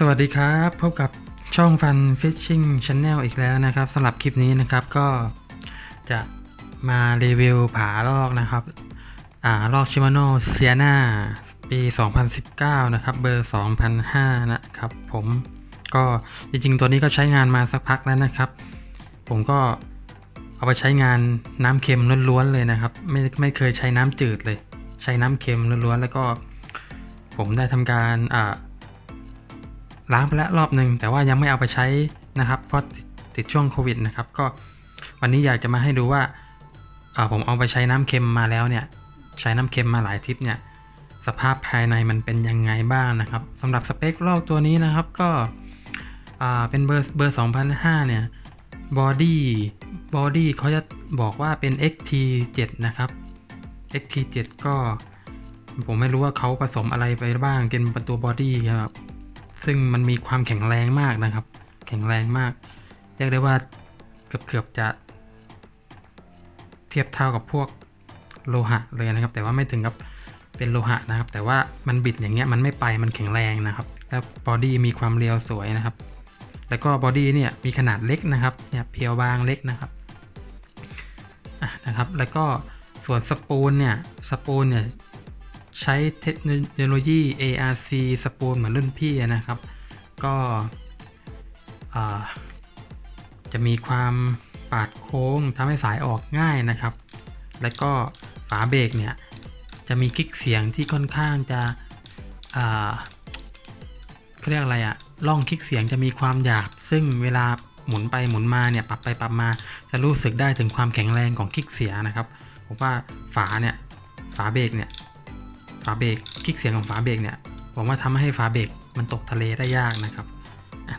สวัสดีครับพบกับช่องฟัน Fishing Channel อีกแล้วนะครับสำหรับคลิปนี้นะครับก็จะมารีวิวผาลอกนะครับอ่าลอกชิมาโนเซียนาปี 2019 นะครับ เบอร์ 2005 นะครับผมก็จริงๆ ตัวนี้ก็ใช้งานมาสักพักแล้วนะครับ ผมก็เอาไปใช้งานน้ำเค็มล้วนๆเลยนะครับ ไม่ไม่เคยใช้น้ำจืดเลย ใช้น้ำเค็มล้วนๆแล้วก็ ผมได้ทำการอ่า ล้างไปแล้วรอบหนึ่งแต่ว่ายังไม่เอาไปใช้นะครับเพราะติดช่วงโควิดนะครับก็วันนี้อยากจะมาให้ดูว่าาผมเอาไปใช้น้ำเค็มมาแล้วเนี่ยใช้น้ำเค็มมาหลายทริปเนี่ยสภาพภายในมันเป็นยังไงบ้างนะครับสำหรับสเปคลอกตัวนี้นะครับก็เป็นเบอร์เบอร์2005เนี่ยบอดี้body เขาจะบอกว่าเป็น XT7 นะครับ XT7 ก็ผมไม่รู้ว่าเขาผสมอะไรไปบ้างเป็นประตู body ครับ ซึ่งมันมีความแข็งแรงมากนะครับ แข็งแรงมาก เรียกได้ว่าเกือบเกือบจะ เทียบเท่ากับพวกโลหะเลยนะครับ แต่ว่าไม่ถึงกับเป็นโลหะนะครับ แต่ว่ามันบิดอย่างเงี้ยมันไม่ไปมันแข็งแรงนะครับ แล้ว body มีความเรียวสวยนะครับ แล้วก็ body เนี่ยมีขนาดเล็กนะครับเนี่ยเพรียวบางเล็กนะครับอะนะครับ แล้วก็ส่วน spool เนี่ย spool เนี่ย ใช้เทคโนโลยี ARC สปูลเหมือนรุ่นพี่นะครับ ก็จะมีความปาดโค้งทำให้สายออกง่ายนะครับ และก็ฝาเบรกเนี่ย จะมีคลิกเสียงที่ค่อนข้างจะเขาเรียกอะไรอะล่องคลิกเสียงจะมีความหยาบ ซึ่งเวลาหมุนไปหมุนมาเนี่ยปรับไปปรับมา จะรู้สึกได้ถึงความแข็งแรงของคลิกเสียงนะครับผมว่าฝาเนี่ยฝาเบรกเนี่ยาเบรกคลิกเสียงของฝาเบรกเนี่ยผมว่าทำให้ฝาเบรกมันตกทะเลได้ยากนะครับ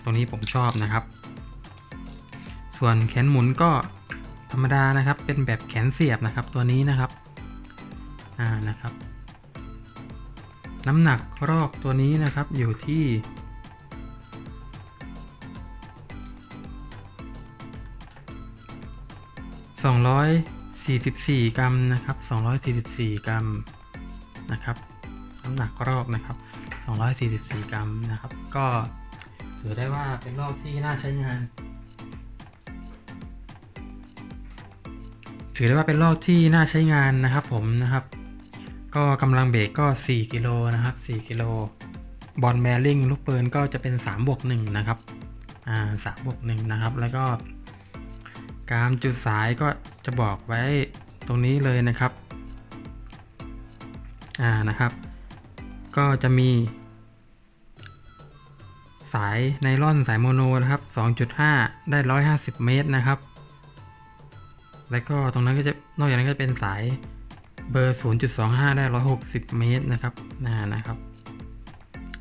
ตรงนี้ผมชอบนะครับ ส่วนแขนหมุนก็ธรรมดานะครับ เป็นแบบแขนเสียบนะครับตัวนี้นะครับอ่านะครับ น้ำหนักรอกตัวนี้นะครับอยู่ที่244 กรัมนะครับ244 กรัม นะครับน้ำหนักรอกนะครับ 244 กรัมนะครับ ก็ถือได้ว่าเป็นรอกที่น่าใช้งาน ถือได้ว่าเป็นรอกที่น่าใช้งานนะครับผมนะครับ ก็กำลังเบรกก็ 4 กิโลนะครับ 4 กิโล บอลแบริ่งลูกปืนก็จะเป็น 3 บวก 1 นะครับ อ่า3บวก 1 นะครับ แล้วก็การจุดสายก็จะบอกไว้ตรงนี้เลยนะครับ อ่านะครับ ก็จะมี สายไนล่อนสายโมโนนะครับ 2.5 ได้ 150 เมตรนะครับ แล้วก็ตรงนั้นก็จะนอกจากนั้นก็เป็นสายเบอร์ 0.25 ได้ 160 เมตรนะครับน่านะครับ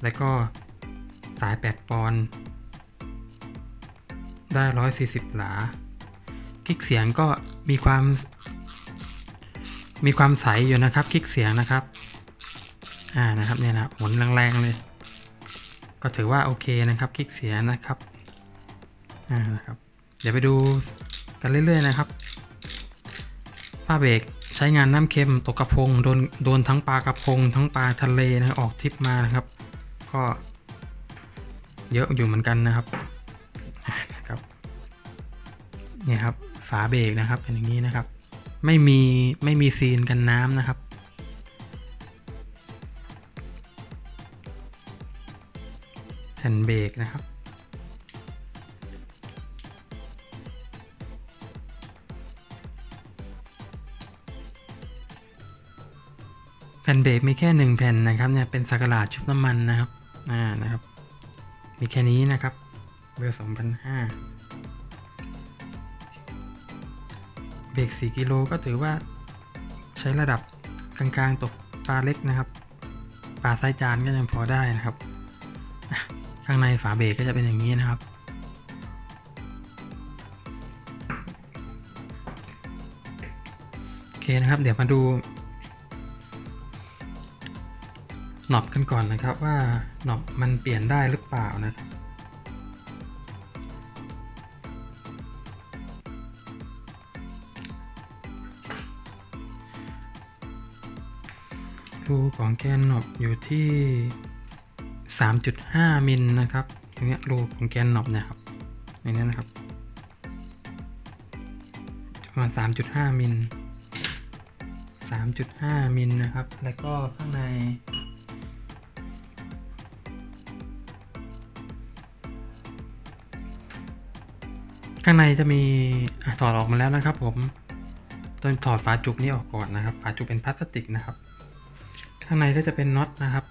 แล้วก็สาย 8 ปอนด์ได้ 140 หลา คลิกเสียงก็มีความ มีความใสอยู่นะครับ คลิกเสียงนะครับ อ่านะครับเนี่ยนะหมุนแรงๆเลย ก็ถือว่าโอเคนะครับคลิกเสียนะครับอ่านะครับ เดี๋ยวไปดูกันเรื่อยๆนะครับผ้าเบรกใช้งานน้ำเค็มตกกระพงโดนโดนทั้งปลากระพง ทั้งปลาทะเลนะออกทิปมานะครับ ก็เยอะอยู่เหมือนกันนะครับนะครับเนี่ยครับฝาเบรกนะครับเป็นอย่างนี้นะครับ ไม่มีไม่มีซีนกันน้ำนะครับ ผ่นเบรกนะครับ แผ่นเบรกมีแค่หนึ่งแผ่นนะครับเนี่ยเป็นสักหลาดชุบน้ำมันนะครับอ่านะครับ มีแค่นี้นะครับเบอร์2005เบรก4กิโลก็ถือว่าใช้ระดับกลางๆตกปลาเล็กนะครับปลาไซจานก็ยังพอได้นะครับ ข้างในฝาเบรกก็จะเป็นอย่างนี้นะครับโอเคนะครับเดี๋ยวมาดูหนอบกันก่อนนะครับว่าหนอบมันเปลี่ยนได้หรือเปล่านะครับรูของแกนหนบอยู่ที่ 3.5 มิลนะครับอย่างเงี้ยรูของแกนนอปเนี่ยครับอย่างเงี้ยนะครับประมาณ 3.5 มิล 3.5 มิลนะครับ แล้วก็ข้างใน ข้างในจะมีอถอดออกมาแล้วนะครับ ผมต้องถอดฝาจุกนี้ออกก่อนนะครับ ฝาจุกเป็นพลาสติกนะครับ ข้างในก็จะเป็นน็อตนะครับ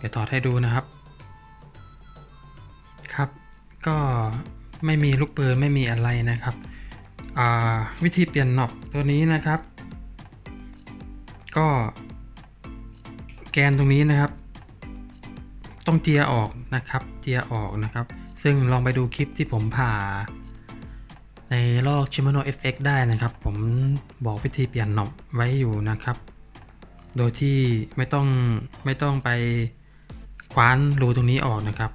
เดี๋ยวถอดให้ดูนะครับ ครับ ก็ไม่มีลูกปืนไม่มีอะไรนะครับอ่าวิธีเปลี่ยนน็อปตัวนี้นะครับ ก็แกนตรงนี้นะครับ ต้องเจียออกนะครับ เจียออกนะครับ ซึ่งลองไปดูคลิปที่ผมผ่า ในลอก Shimano FX ได้นะครับ ผมบอกวิธีเปลี่ยนน็อปไว้อยู่นะครับ โดยที่ไม่ต้องไม่ต้องไป คว้านรูตรงนี้ออกนะครับ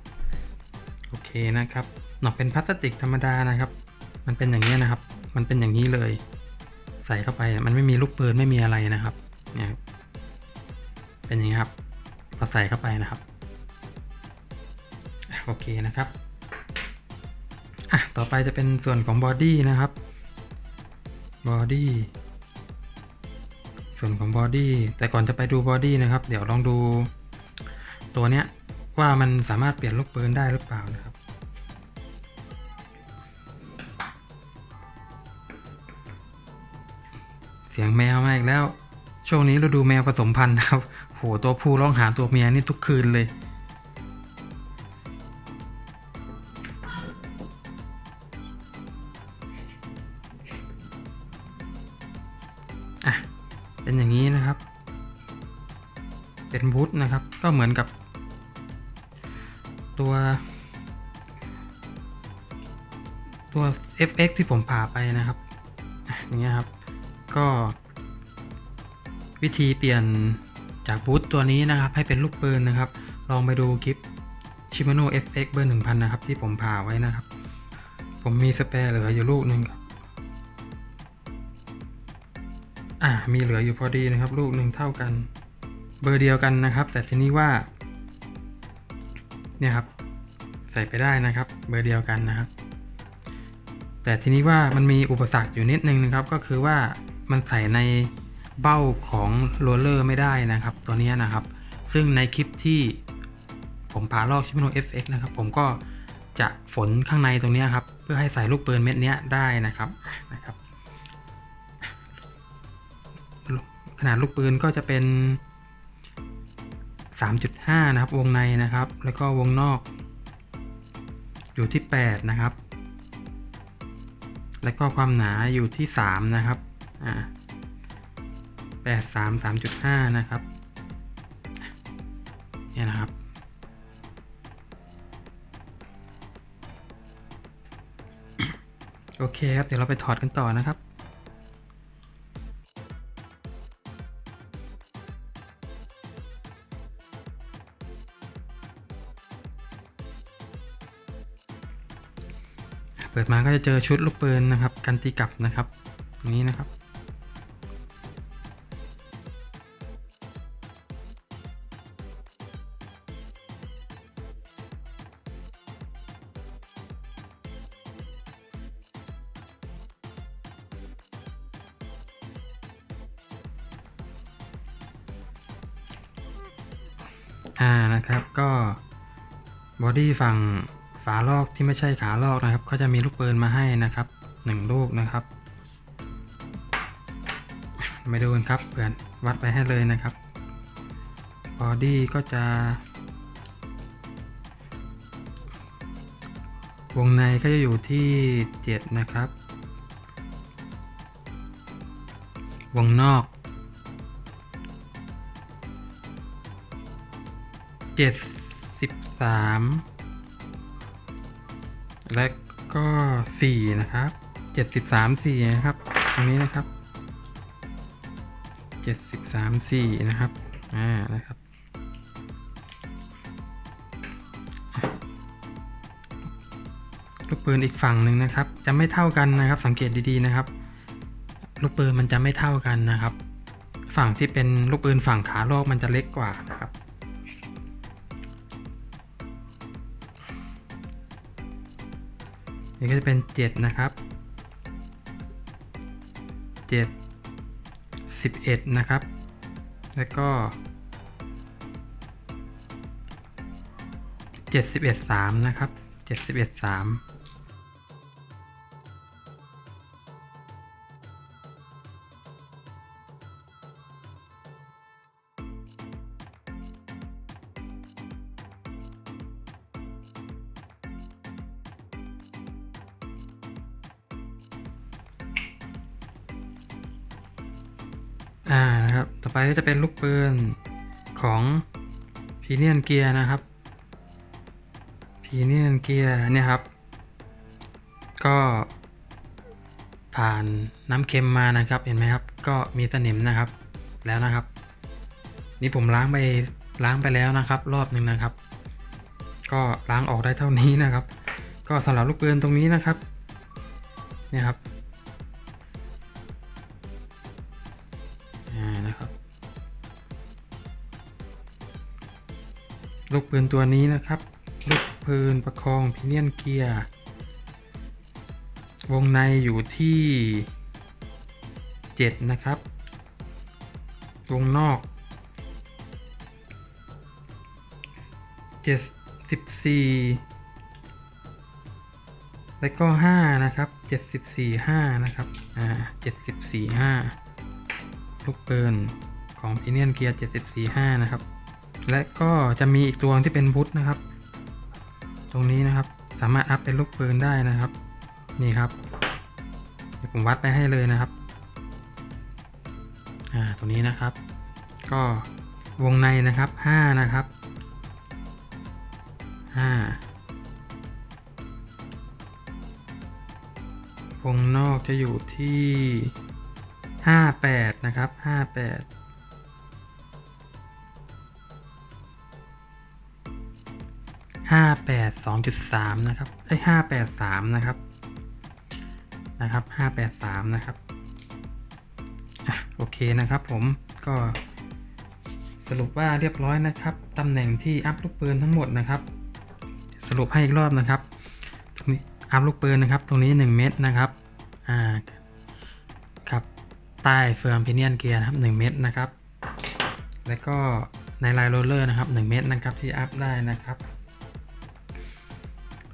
โอเคนะครับหนอกเป็นพลาสติกธรรมดานะครับ มันเป็นอย่างนี้นะครับ มันเป็นอย่างนี้เลย ใส่เข้าไปมันไม่มีลูกปืนไม่มีอะไรนะครับเนี่ยเป็นอย่างนี้ครับพอใส่เข้าไปนะครับโอเคนะครับอะต่อไปจะเป็นส่วนของ body นะครับ body ส่วนของ body แต่ก่อนจะไปดู body นะครับ เดี๋ยวลองดู ตัวเนี้ยว่ามันสามารถเปลี่ยนลูกปืนได้หรือเปล่านะครับ เสียงแมวมาอีกแล้ว ช่วงนี้เราดูแมวผสมพันธุ์นะครับโหตัวผู้ร้องหาตัวเมียนี่ทุกคืนเลยอะเป็นอย่างนี้นะครับ เป็นบูทนะครับ ก็เหมือนกับ ตัว ตัว FX ที่ผมผ่าไปนะครับอย่างเงี้ยครับ ก็วิธีเปลี่ยนจากบูทตัวนี้นะครับ ให้เป็นลูกปืนนะครับ ลองไปดูคลิป Shimano FX เบอร์ 1000 นะครับ ที่ผมผ่าไว้นะครับ ผมมีสเปรเหลืออยู่ลูกหนึ่งครับอ่ามีเหลืออยู่พอดีนะครับ ลูกหนึ่งเท่ากัน เบอร์เดียวกันนะครับ แต่ทีนี้ว่า เนี่ยครับใส่ไปได้นะครับเบอร์เดียวกันนะครับ แต่ทีนี้ว่ามันมีอุปสรรคอยู่นิดนึงนะครับ ก็คือว่ามันใส่ในเบ้าของโรลเลอร์ไม่ได้นะครับ ตัวนี้นะครับ ซึ่งในคลิปที่ผมผ่าลอกชิมิโน FX นะครับ ผมก็จะฝนข้างในตรงนี้ครับ เพื่อให้ใส่ลูกปืนเม็ดนี้ได้นะครับนะครับ ขนาดลูกปืนก็จะเป็น 3.5 นะครับ วงในนะครับ แล้วก็วงนอก อยู่ที่ 8 นะครับ แล้วก็ความหนาอยู่ที่ 3 นะครับ อ่าแปดสามสามจุดห้านะครับ เนี่ยนะครับ โอเคครับ เดี๋ยวเราไปถอดกันต่อนะครับ เปิดมาก็จะเจอชุดลูกปืนนะครับ กันตีกลับนะครับอย่างนี้นะครับ อ่านะครับก็body ฝั่ง ฝารอกที่ไม่ใช่ขารอกนะครับ ก็จะมีลูกปืนมาให้นะครับหนึ่งลูกนะครับมาดูกันครับเพื่อวัดไปให้เลยนะครับ body ก็จะ วงในก็จะอยู่ที่ 7 นะครับ วงนอกเจ็ดสิบสาม และก็สี่นะครับเจ็ดสิบสามสี่นะครับตรงนี้นะครับเจ็ดสิบสามสี่นะครับอ่านะครับลูกปืนอีกฝั่งหนึ่งนะครับ จะไม่เท่ากันนะครับ สังเกตดีๆนะครับ ลูกปืนมันจะไม่เท่ากันนะครับ ฝั่งที่เป็นลูกปืนฝั่งขาลอกมันจะเล็กกว่า นี่ก็จะเป็น 7 นะครับ 7 11 นะครับ แล้วก็ 7 11 3 นะครับ 7 11 3 อ่านะครับ ต่อไปก็จะเป็นลูกปืนของพีเนียนเกียร์นะครับพีเนียนเกียร์เนี่ยครับ ก็ผ่านน้ำเค็มมานะครับ เห็นไหมครับ ก็มีสนิมนะครับ แล้วนะครับ นี่ผมล้างไปล้างไปแล้วนะครับ รอบหนึ่งนะครับ ก็ล้างออกได้เท่านี้นะครับ ก็สำหรับลูกปืนตรงนี้นะครับ เนี่ยครับ ลูกปืนตัวนี้นะครับ ลูกปืนประคองพิเนียนเกียร์ วงในอยู่ที่ 7 นะครับ วงนอก74 แล้วก็ 5 นะครับ 74 5 นะครับ อ่า 74 5 ลูกปืนของพีเนียนเกียร์ 74 5 นะครับ และก็จะมีอีกตัวที่เป็นพุทธนะครับ ตรงนี้นะครับสามารถอัพเป็นลูกปืนได้นะครับ นี่ครับเดี๋ยวผมวัดไปให้เลยนะครับอ่าตรงนี้นะครับ ก็วงในนะครับ 5 นะครับ 5 วงนอกจะอยู่ที่ 58 นะครับ 58 58 2.3 นะครับไอ้583 นะครับ นะครับ 583 นะครับ อะ โอเคนะครับผม ก็สรุปว่าเรียบร้อยนะครับ ตำแหน่งที่อัพลูกปืนทั้งหมดนะครับ สรุปให้อีกรอบนะครับ ตรงนี้อัพลูกปืนนะครับ ตรงนี้ 1 เม็ดนะครับ อ่า ครับ ใต้เฟืองพิเนียนเกียร์นะครับ 1 เม็ดนะครับ แล้วก็ในลน์โรลเลอร์นะครับ 1 เม็ดนะครับที่อัพได้นะครับ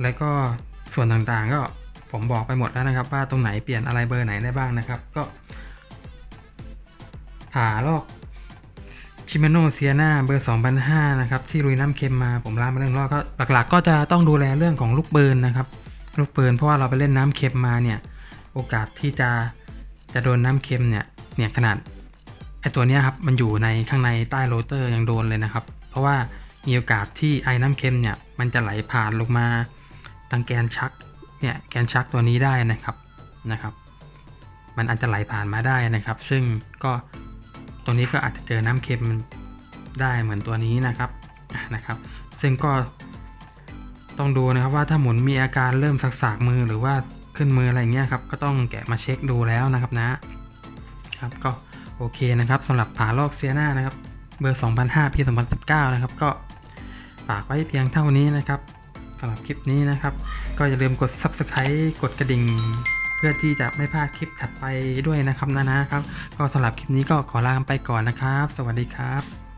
แล้วก็ส่วนต่างๆ ก็ผมบอกไปหมดแล้วนะครับ ว่าตรงไหนเปลี่ยนอะไรเบอร์ไหนได้บ้างนะครับ ก็ผ่าลอกชิม a โนเซียนาเบอร์2005นะครับที่ลุยน้ำเค็มมาผมล้างมาเรียบร้อยก็หลักๆ ก็จะต้องดูแลเรื่องของลูกปืนนะครับ ลูกปืนเพราะว่าเราไปเล่นน้ำเค็มมาเนี่ยโอกาสที่จะจะโดนน้ำเค็มเนี่ยเนี่ยขนาดไอตัวนี้ครับมันอยู่ในข้างในใต้โรเตอร์ยังโดนเลยนะครับ เพราะว่ามีโอกาสที่ไอ้น้ำเค็มเนี่ยมันจะไหลผ่านลงมา ทางแกนชักเนี่ยแกนชักตัวนี้ได้นะครับนะครับ มันอาจจะไหลผ่านมาได้นะครับ ซึ่งก็ตรงนี้ก็อาจจะเจอน้ำเค็มได้เหมือนตัวนี้นะครับนะครับ ซึ่งก็ต้องดูนะครับว่าถ้าหมุนมีอาการเริ่มสักๆมือหรือว่าขึ้นมืออะไรเงี้ยครับก็ต้องแกะมาเช็คดูแล้วนะครับนะครับก็โอเคนะครับสำหรับผาลอกเซียนานะครับเบอร์ 2005 ปี 2019 นะครับ ก็ฝากไว้เพียงเท่านี้นะครับ สำหรับคลิปนี้นะครับ ก็อย่าลืมกด Subscribe กดกระดิ่ง เพื่อที่จะไม่พลาดคลิปถัดไปด้วยนะครับนะนะครับ ก็สำหรับคลิปนี้ก็ขอลาไปก่อนนะครับ สวัสดีครับ